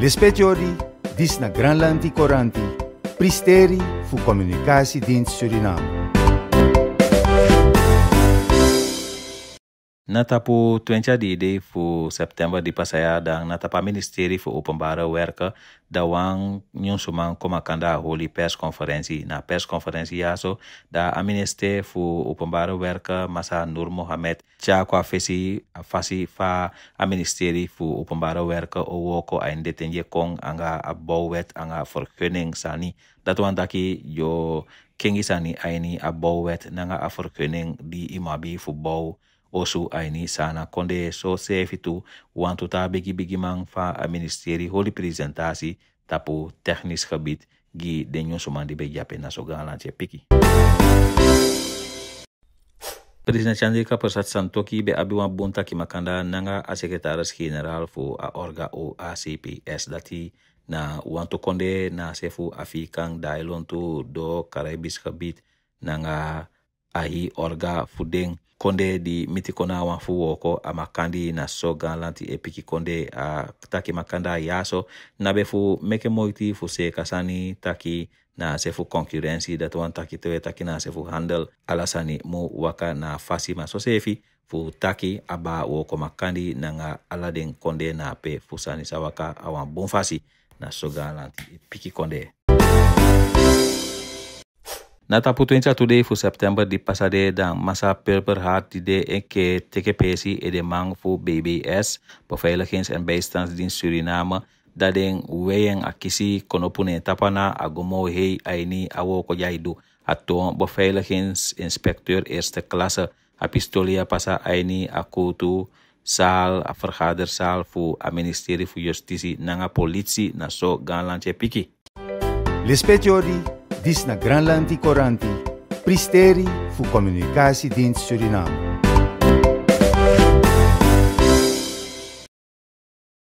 Lespetiori, dis na Granlandi Coranti, Pristeri fu Communicatiedienst Suriname. Natapu 20 de fu September di pasaya dan natapa Ministeri fu Openbare Werken dawang nyung sumang komakanda holy pers konferensi na konferensi yaso da a minister fu Openbare Werken masa Nur Mohamed cha kwa fesi fasi fa. A ministeri fu Openbare Werken o woko a indetenje kong anga a bouwet anga vergunning sani. Dat wan daki yo kengi sani aini a nanga a vergunning di imabi fu bou osu aini sana konde so sefitu wantu ta bigi bigi mang fa a ministeri holi presentasi tapu teknis gebied gi denyo suman di bejape na so galan piki. Presiden Chandrika Persat Santoki be abiwa bunta ki makanda nanga a sekretaris general fu a orga o ACPS dati na wantu konde na sefu afikang dailon tu do Karibis gebied nanga ahi orga fudeng. Konde di miti kona wan fu woko a makandi na so lanti e piki konde a taki makanda yaso. Na be fu meke moiti fu se kasani taki na sefu konkurensi dat wan taki tewe taki na sefu handel. Alasani mu waka na fasi ma so sefi fu taki aba woko makandi na nga aladen konde na pe fu sani sawaka awan bon fasi na so lanti e piki konde Nata putu incha today fu September di pasade dan masa perperhat di de eke TKPC e de mang fu BBS, Beveiligings- en Bijstandsdienst Suriname, dat den weyeng akisi konopune tapana agomo hei aini awo ko jaidu ato beveiligingsinspecteur eerste klasse apistolia pasa aini akutu sal a vergaderzaal fu a ministerie fu justitie nanga politie na so ganlantje piki. Lispetiori, Δύσκα, η Γκράντ Κόραντι, πριστέρι, Πριστέρη, η Φουκομινινικάση, η Σουρινάμ.